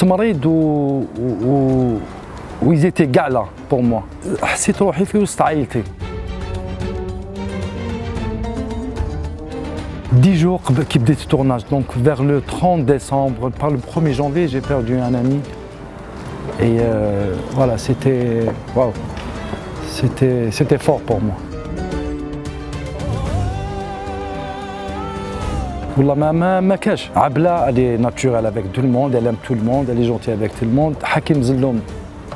تمريض و, و... ويزيتي كاع لا بور موا حسيت روحي في وسط عائلتي 10 jours qui بديت tournage, donc vers le 30 décembre, par le 1er janvier, j'ai perdu un ami. Et euh, voilà, c'était wow, c'était fort pour moi. Wallah, ma, ma, ma cache. Abla, elle est naturelle avec tout le monde, elle aime tout le monde, elle est gentille avec tout le monde. Hakim Zilloum,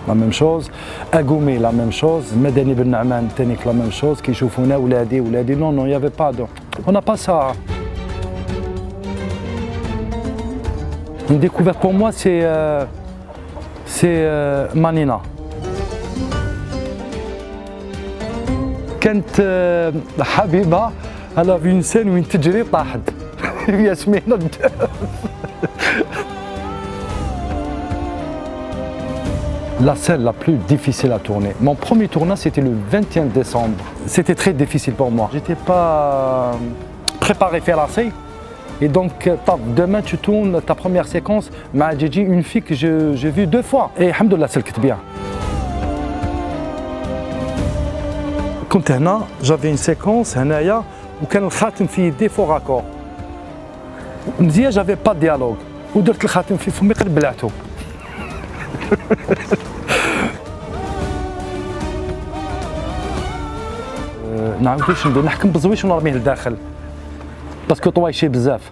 la même chose. Agoumi, la même chose. Medeni Ben Na'man, Tenik, la même chose. Qui chaufouna, ouladi, ouladi. Non, non, il n'y avait pas de. On n'a pas ça. Une découverte pour moi, c'est euh, euh, Manina. كانت حبيبه elle a vu une scène où une تجري طاحت ياسمين La scène la plus difficile à tourner. Mon premier tournage, c'était le 21 décembre. C'était très difficile pour moi. J'étais pas préparé à faire la scène. Et donc, demain, tu tournes ta première séquence. Ma Gigi, une fille que j'ai vue deux fois. Et alhamdoulilah, c'est bien. كنت هنا j'avais une séquence هنايا وكان الخاتم في يدي فوق اكور مزيان جافي با ديالوغ ودرت الخاتم في فمي قد بلعته نعاودوش ندير نحكم بالزويش ونرميه لداخل. باسكو طويشي بزاف.